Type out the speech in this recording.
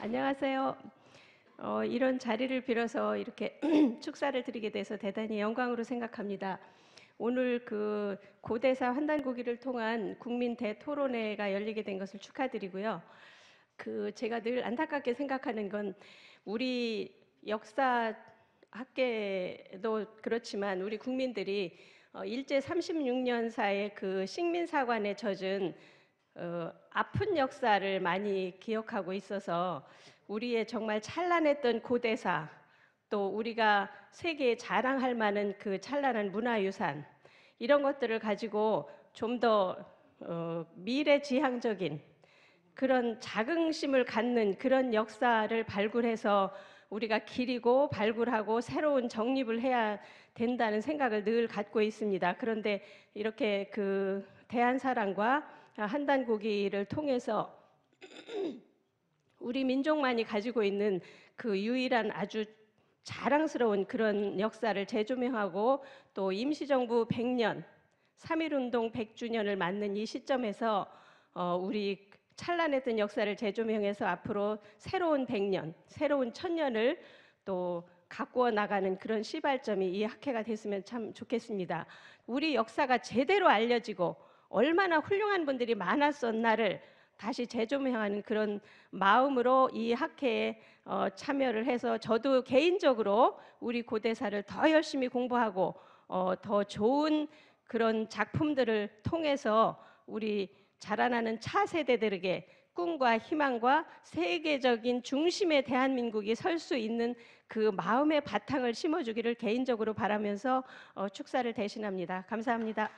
안녕하세요. 어, 이런 자리를 빌어서 이렇게 축사를 드리게 돼서 대단히 영광으로 생각합니다. 오늘 그 고대사 환단고기를 통한 국민 대토론회가 열리게 된 것을 축하드리고요. 그 제가 늘 안타깝게 생각하는 건 우리 역사 학계도 그렇지만 우리 국민들이 어, 일제 36년사의 그 식민사관에 젖은 어, 아픈 역사를 많이 기억하고 있어서 우리의 정말 찬란했던 고대사 또 우리가 세계에 자랑할 만한 그 찬란한 문화유산 이런 것들을 가지고 좀더 어, 미래지향적인 그런 자긍심을 갖는 그런 역사를 발굴해서 우리가 기리고 발굴하고 새로운 정립을 해야 된다는 생각을 늘 갖고 있습니다. 그런데 이렇게 그 대한사랑과 한단 고기를 통해서 우리 민족만이 가지고 있는 그 유일한 아주 자랑스러운 그런 역사를 재조명하고 또 임시정부 100년, 3.1운동 100주년을 맞는 이 시점에서 어, 우리 찬란했던 역사를 재조명해서 앞으로 새로운 100년, 새로운 천년을 또 가꾸어 나가는 그런 시발점이 이 학회가 됐으면 참 좋겠습니다. 우리 역사가 제대로 알려지고 얼마나 훌륭한 분들이 많았었나를 다시 재조명하는 그런 마음으로 이 학회에 어, 참여를 해서 저도 개인적으로 우리 고대사를 더 열심히 공부하고 어, 더 좋은 그런 작품들을 통해서 우리 자라나는 차세대들에게 꿈과 희망과 세계적인 중심의 대한민국이 설 수 있는 그 마음의 바탕을 심어주기를 개인적으로 바라면서 어, 축사를 대신합니다. 감사합니다.